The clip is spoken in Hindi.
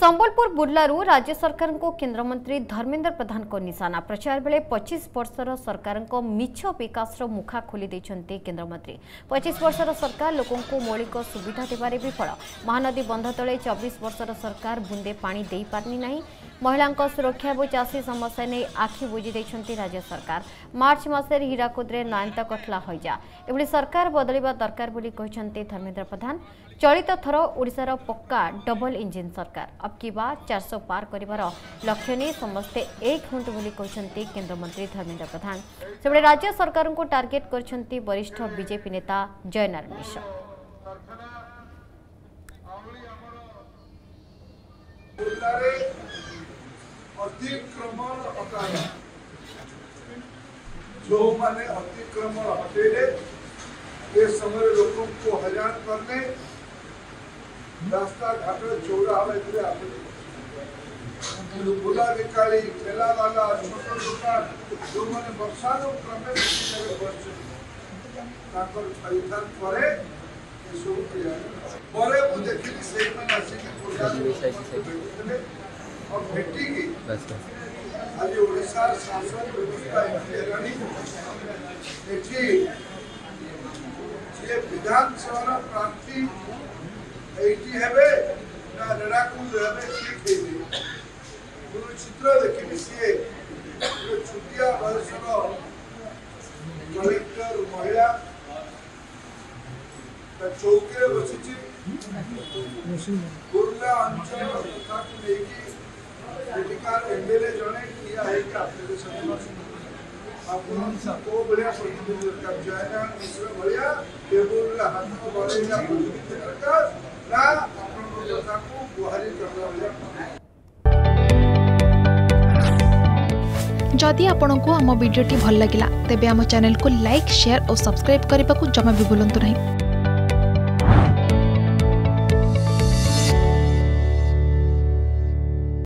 ସମ୍ବଲପୁର ବୁର୍ଲାରୁ ରାଜ୍ୟ ସରକାରଙ୍କୁ କେନ୍ଦ୍ରମନ୍ତ୍ରୀ ଧର୍ମେନ୍ଦ୍ର ପ୍ରଧାନଙ୍କ ନିଶାନା ପ୍ରଚାର ବେଳେ ପଚିଶ ବର୍ଷର ସରକାରଙ୍କ ମିଛ ବିକାଶର ମୁଖା ଖୋଲି ଦେଇଛନ୍ତି କେନ୍ଦ୍ରମନ୍ତ୍ରୀ ପଚିଶ ବର୍ଷର ସରକାର ଲୋକଙ୍କୁ ମୌଳିକ ସୁବିଧା ଦେବାରେ ବିଫଳ ମହାନଦୀ ବନ୍ଧ ତଳେ ଚବିଶ ବର୍ଷର ସରକାର ବୁନ୍ଦେ ପାଣି ଦେଇପାରିନି ନାହିଁ महिला सुरक्षा और चाषी समस्या नहीं आखि बुझी राज्य सरकार मार्च मसे हीराकुदे कटला हईजा एभली सरकार बदल दरकार धर्मेन्द्र प्रधान चलित थर ओार पक्का डबल इंजिन सरकार अब कि चारश पार कर लक्ष्य नहीं समस्ते एक हूँ बोली कहते केन्द्रमंत्री धर्मेन्द्र प्रधान से राज्य सरकार को टार्गेट करजेपी नेता जयनारायण मिश्र अतिक्रमण હટાયા जो माने अतिक्रमण हटेले ये समय लोगों को हजार करने रास्ता घाट चौड़ा हमें पूरे आपने बुला निकाली ठेला वाला छोटा छोटा जो मैंने वर्षानो क्रमे ताकर परिधान करे ये सब किया परे मुझे किसी से में आसी को जाने और भेटी की बस बस আজ ওড়িশার শাসন ব্যবস্থা এলানি এটি যে বিধানসভার প্রার্থী এইটি হবে না রেড়াকুদ হবে ঠিক হইবে কোন চিত্র দেখিনি সে ছুটিয়া বয়সর কলেক্টর মহিলা চৌকিরে বসিছি কুর্লা অঞ্চল কথাকে নেই ಎಲ್ ಜೊತೆ बढ़िया जाएगा इसमें बढ़िया टेबल हाथ में बढ़िया करकर ना को करना बढ़िया जदि आम भिड्टे भल लगा तेब आम चेल्क लाइक सेयार और सब्सक्राइब करने को जमा भी बुलां नहीं